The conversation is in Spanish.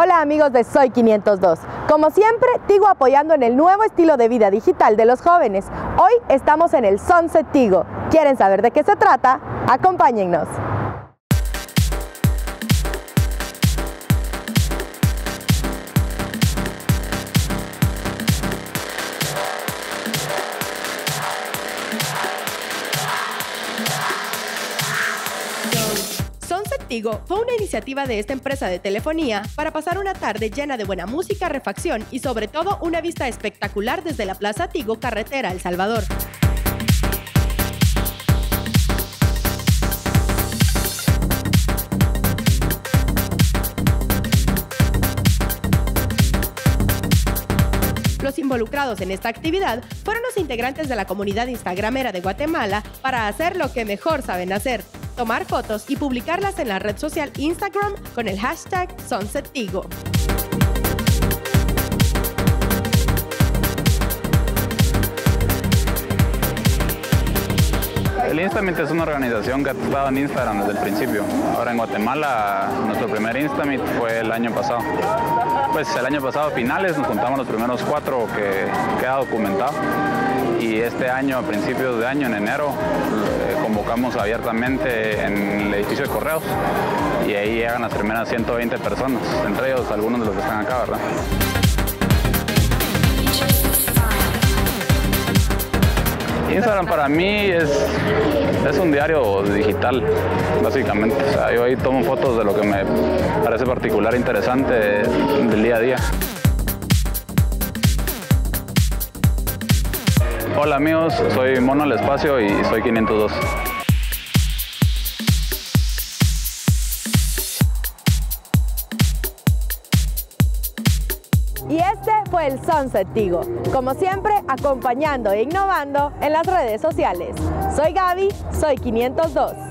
Hola amigos de Soy 502. Como siempre, Tigo apoyando en el nuevo estilo de vida digital de los jóvenes. Hoy estamos en el Sunset Tigo. ¿Quieren saber de qué se trata? Acompáñennos. Sunset Tigo fue una iniciativa de esta empresa de telefonía para pasar una tarde llena de buena música, refacción y sobre todo una vista espectacular desde la Plaza Tigo Carretera El Salvador. Los involucrados en esta actividad fueron los integrantes de la comunidad instagramera de Guatemala para hacer lo que mejor saben hacer, tomar fotos y publicarlas en la red social Instagram con el hashtag SunsetTigo. El Instamit es una organización que ha estado en Instagram desde el principio. Ahora en Guatemala, nuestro primer Instamit fue el año pasado. Pues el año pasado, a finales, nos juntamos los primeros cuatro que queda documentado. Y este año, a principios de año, en enero, convocamos abiertamente en el edificio de correos. Y ahí llegan las primeras 120 personas, entre ellos algunos de los que están acá, ¿verdad? Instagram para mí es, es un diario digital, básicamente. O sea, yo ahí tomo fotos de lo que me parece particular e interesante del día a día. Hola amigos, soy Mono al Espacio y soy 502. Y este fue el Sunset Tigo, como siempre acompañando e innovando en las redes sociales. Soy Gaby, soy 502.